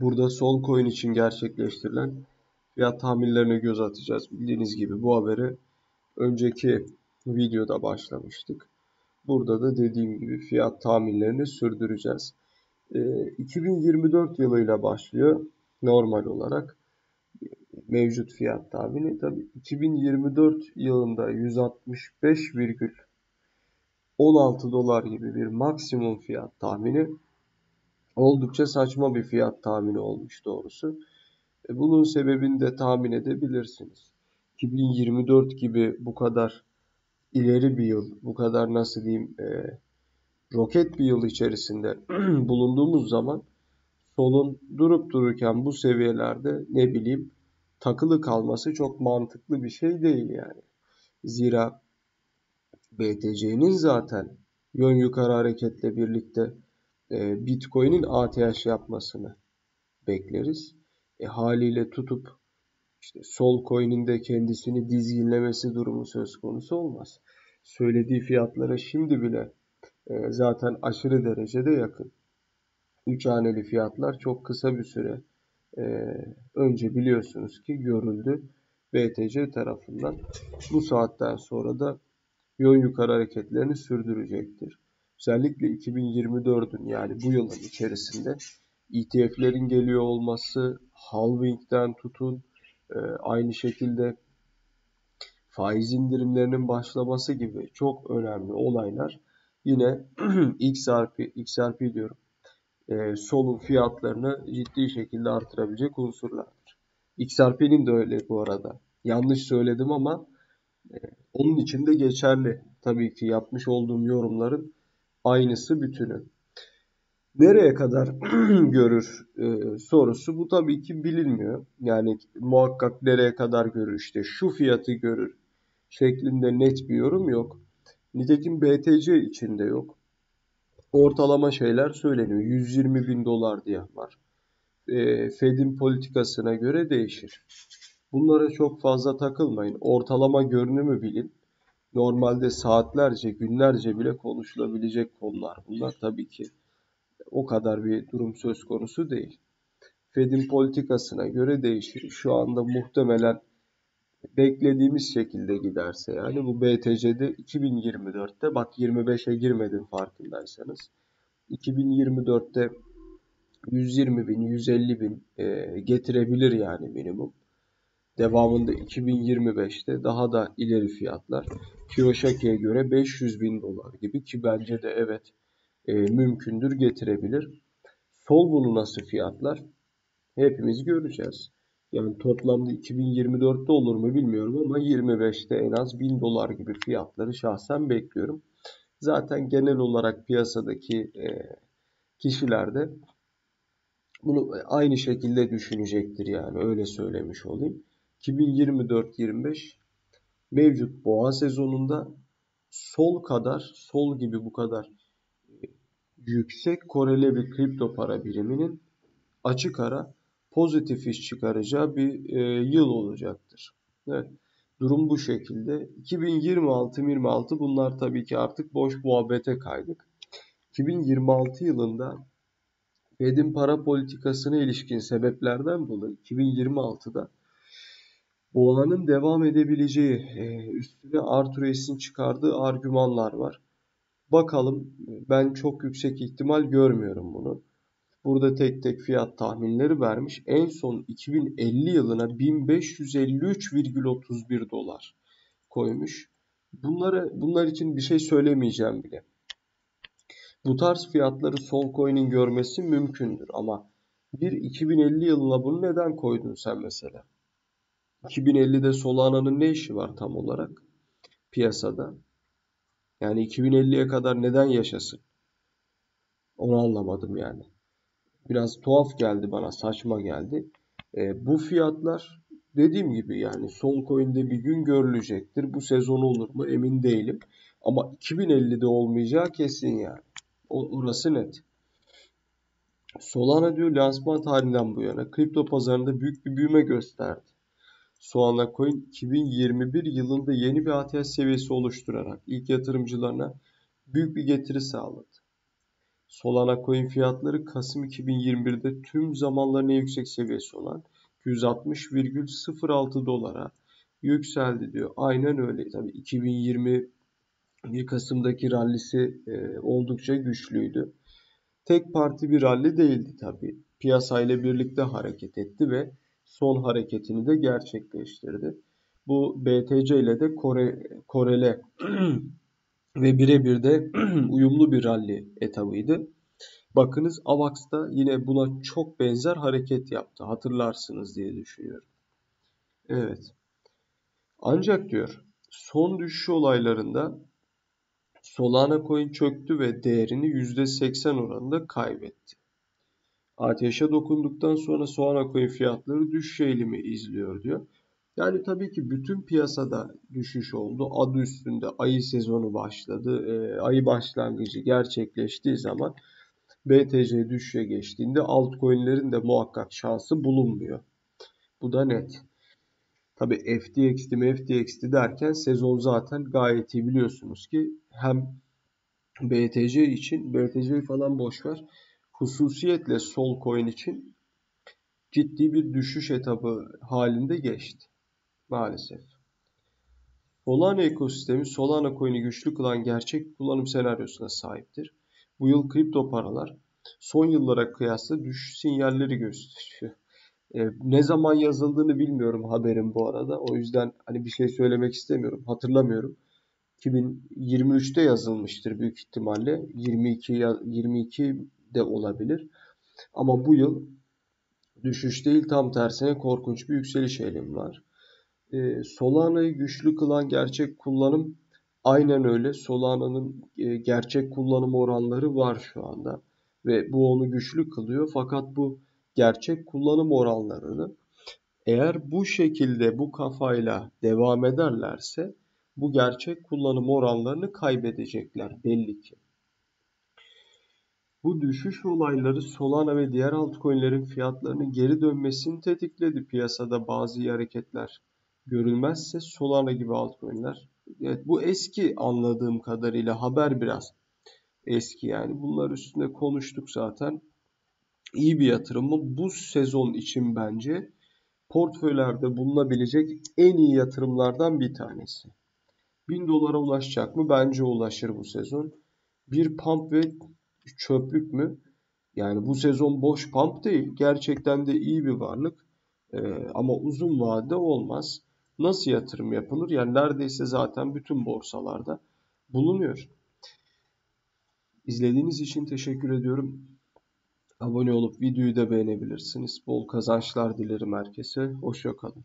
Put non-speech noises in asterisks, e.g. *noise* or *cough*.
Burada Sol Coin için gerçekleştirilen fiyat tahminlerine göz atacağız. Bildiğiniz gibi bu haberi önceki videoda başlamıştık. Burada da dediğim gibi fiyat tahminlerini sürdüreceğiz. 2024 yılıyla başlıyor normal olarak mevcut fiyat tahmini. Tabi 2024 yılında 165,16 dolar gibi bir maksimum fiyat tahmini oldukça saçma bir fiyat tahmini olmuş doğrusu. E, bunun sebebini de tahmin edebilirsiniz. 2024 gibi bu kadar ileri bir yıl, bu kadar nasıl diyeyim e, roket bir yıl içerisinde *clears throat* bulunduğumuz zaman solun durup dururken bu seviyelerde ne bileyim takılı kalması çok mantıklı bir şey değil yani. Zira BTC'nin zaten yön yukarı hareketle birlikte e, Bitcoin'in ATH yapmasını bekleriz. E, haliyle tutup işte sol coin'in de kendisini dizginlemesi durumu söz konusu olmaz. Söylediği fiyatlara şimdi bile e, zaten aşırı derecede yakın. 3 haneli fiyatlar çok kısa bir süre e, önce biliyorsunuz ki görüldü BTC tarafından. Bu saatten sonra da yön yukarı hareketlerini sürdürecektir. Özellikle 2024'ün yani bu yılın içerisinde ETF'lerin geliyor olması, halving'den tutun, e, aynı şekilde faiz indirimlerinin başlaması gibi çok önemli olaylar yine *clears throat* XRP, XRP diyorum, e, solun fiyatlarını ciddi şekilde artırabilecek unsurlardır. XRP'nin de öyle bu arada. Yanlış söyledim ama e, onun için de geçerli. Tabii ki yapmış olduğum yorumların aynısı bütünü. Nereye kadar *clears throat* görür e, sorusu bu tabii ki bilinmiyor. Yani muhakkak nereye kadar görür işte şu fiyatı görür şeklinde net bir yorum yok. Nitekim BTC içinde yok. Ortalama şeyler söyleniyor. 120 bin dolar diye var. E, Fed'in politikasına göre değişir. Bunlara çok fazla takılmayın. Ortalama görünümü bilin. Normalde saatlerce, günlerce bile konuşulabilecek konular. Bunlar tabii ki o kadar bir durum söz konusu değil. Fed'in politikasına göre değişir. Şu anda muhtemelen beklediğimiz şekilde giderse yani bu BTC'de 2024'te bak 25'e girmedim farkındaysanız 2024'te 120 bin 150 bin e, getirebilir yani minimum. Devamında 2025'te daha da ileri fiyatlar Kiyoshaki'ye göre 500 bin dolar gibi ki bence de evet e, mümkündür getirebilir. Sol bunu nasıl fiyatlar? Hepimiz göreceğiz. Yani toplamda 2024'te olur mu bilmiyorum ama 25'te en az 1000 dolar gibi fiyatları şahsen bekliyorum. Zaten genel olarak piyasadaki e, kişiler de bunu aynı şekilde düşünecektir yani öyle söylemiş olayım. 2024-25 mevcut boğa sezonunda sol kadar, sol gibi bu kadar e, yüksek koreli bir kripto para biriminin açık ara pozitif iş çıkaracağı bir e, yıl olacaktır. Evet. Durum bu şekilde. 2026-26 bunlar tabii ki artık boş muhabbete kaydık. 2026 yılında Fed'in para politikasına ilişkin sebeplerden dolayı 2026'da boğanın devam edebileceği e, üstüne Arthur çıkardığı argümanlar var. Bakalım ben çok yüksek ihtimal görmüyorum bunu. Burada tek tek fiyat tahminleri vermiş. En son 2050 yılına 1553,31 dolar koymuş. Bunları, bunlar için bir şey söylemeyeceğim bile. Bu tarz fiyatları Solcoin'in görmesi mümkündür ama bir 2050 yılına bunu neden koydun sen mesela? 2050'de Solana'nın ne işi var tam olarak piyasada? Yani 2050'ye kadar neden yaşasın? Onu anlamadım yani biraz tuhaf geldi bana, saçma geldi. E, bu fiyatlar dediğim gibi yani sol coin'de bir gün görülecektir. Bu sezon olur mu emin değilim. Ama 2050'de olmayacağı kesin yani. O, orası net. Solana diyor lansman tarihinden bu yana kripto pazarında büyük bir büyüme gösterdi. Solana Coin 2021 yılında yeni bir ATH seviyesi oluşturarak ilk yatırımcılarına büyük bir getiri sağladı. Solana coin fiyatları Kasım 2021'de tüm zamanların en yüksek seviyesi olan 260,06 dolara yükseldi diyor. Aynen öyle. Tabii 2020 1 Kasım'daki rallisi e, oldukça güçlüydü. Tek parti bir ralli değildi tabii. Piyasayla birlikte hareket etti ve son hareketini de gerçekleştirdi. Bu BTC ile de Kore, Korele *clears throat* ve birebir de *clears throat* uyumlu bir rally etabıydı. Bakınız AVAX da yine buna çok benzer hareket yaptı. Hatırlarsınız diye düşünüyorum. Evet. Ancak diyor son düşüş olaylarında Solana coin çöktü ve değerini %80 oranında kaybetti. ATH'e dokunduktan sonra Solana coin fiyatları düşüş eğilimi izliyor diyor. Yani tabii ki bütün piyasada düşüş oldu. Adı üstünde ayı sezonu başladı. E, ayı başlangıcı gerçekleştiği zaman BTC düşüşe geçtiğinde altcoin'lerin de muhakkak şansı bulunmuyor. Bu da net. Tabi FTX'ti mi FTX'ti derken sezon zaten gayet iyi biliyorsunuz ki hem BTC için BTC falan boş ver. Hususiyetle sol coin için ciddi bir düşüş etabı halinde geçti. Maalesef. Solana ekosistemi Solana coin'i güçlü kılan gerçek kullanım senaryosuna sahiptir. Bu yıl kripto paralar son yıllara kıyasla düşüş sinyalleri gösteriyor. E, ne zaman yazıldığını bilmiyorum haberin bu arada. O yüzden hani bir şey söylemek istemiyorum. Hatırlamıyorum. 2023'te yazılmıştır büyük ihtimalle. 22 22 de olabilir. Ama bu yıl düşüş değil tam tersine korkunç bir yükseliş eğilimi var. E, Solana'yı güçlü kılan gerçek kullanım aynen öyle. Solana'nın e, gerçek kullanım oranları var şu anda ve bu onu güçlü kılıyor. Fakat bu gerçek kullanım oranlarını eğer bu şekilde bu kafayla devam ederlerse bu gerçek kullanım oranlarını kaybedecekler belli ki. Bu düşüş olayları Solana ve diğer altcoin'lerin fiyatlarının geri dönmesini tetikledi. Piyasada bazı hareketler görülmezse Solana gibi altcoin'ler. Evet bu eski anladığım kadarıyla haber biraz eski yani. Bunlar üstünde konuştuk zaten. İyi bir yatırım mı? Bu sezon için bence portföylerde bulunabilecek en iyi yatırımlardan bir tanesi. 1000 dolara ulaşacak mı? Bence ulaşır bu sezon. Bir pump ve çöplük mü? Yani bu sezon boş pump değil. Gerçekten de iyi bir varlık. Ee, ama uzun vadede olmaz. Nasıl yatırım yapılır? Yani neredeyse zaten bütün borsalarda bulunuyor. İzlediğiniz için teşekkür ediyorum. Abone olup videoyu da beğenebilirsiniz. Bol kazançlar dilerim herkese. Hoşçakalın.